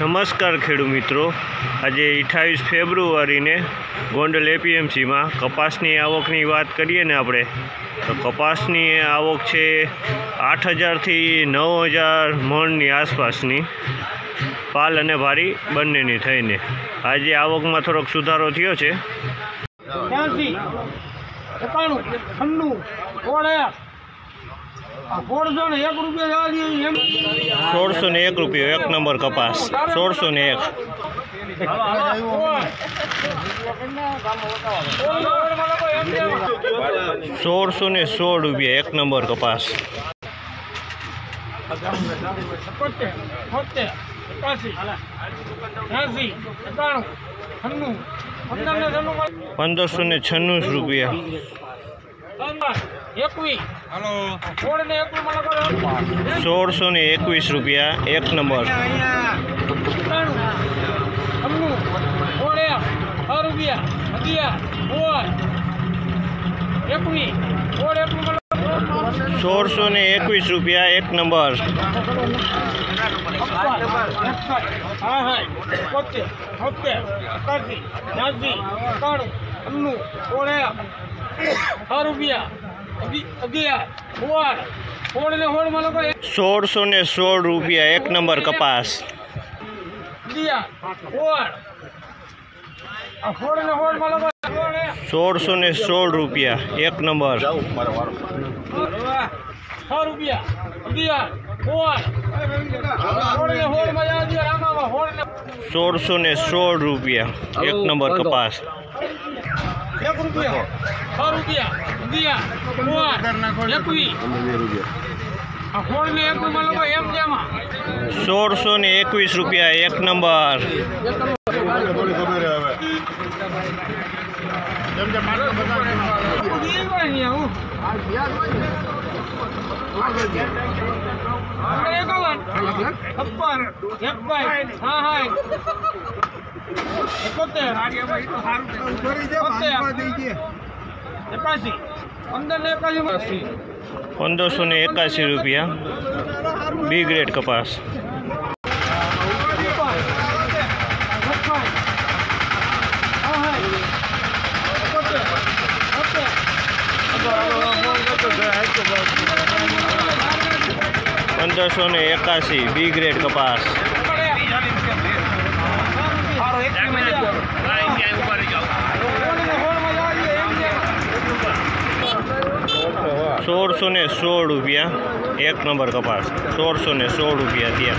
નમસ્કાર ખેડૂત મિત્રો. આજે અઠ્ઠાવીસ ફેબ્રુઆરીને ગોંડલ એપીએમસીમાં કપાસની આવકની વાત કરીએ ને આપણે, તો કપાસની આવક છે આઠ હજારથી નવ હજાર મણની આસપાસની, પાલ અને ભારી બંનેની થઈને. આજે આવકમાં થોડોક સુધારો થયો છે. સોળસો ને એક રૂપિયા એક નંબર કપાસ. સોળસો ને એક. સોળસો ને સોળ રૂપિયા એક નંબર કપાસ. પંદરસો ને છન્નું રૂપિયા. સોળસો ને એકવીસ રૂપિયા એક નંબર. સોળસો ને એકવીસ રૂપિયા એક નંબર. સોળસો ને સોળ રૂપિયા એક નંબર કપાસ. સોળસો ને સોળ રૂપિયા એક નંબર. છ રૂપિયા. અગિયાર. સોળ સોળ ને સોળ મજા આવી રામામાં સોળ ને સોળસો ને સોળ રૂપિયા એક નંબર કપાસ. એક રૂપિયા. છ રૂપિયા. રૂપિયા સોળ એકવીસ સોળસો સોળ ને એકવીસ રૂપિયા એક નંબર. જેમાં સોળસો હા એકવીસ રૂપિયા એક એકાસી પંદર ને એકાસી પંદરસો ને એકાસી રૂપિયા. બી ગ્રેડ કપાસ. પંદરસો ને એકાસી બી ગ્રેડ કપાસ. સોળસો ને સોળ રૂપિયા. એક નંબર કપાસ. સોળસો ને સોળ રૂપિયા ત્યાં.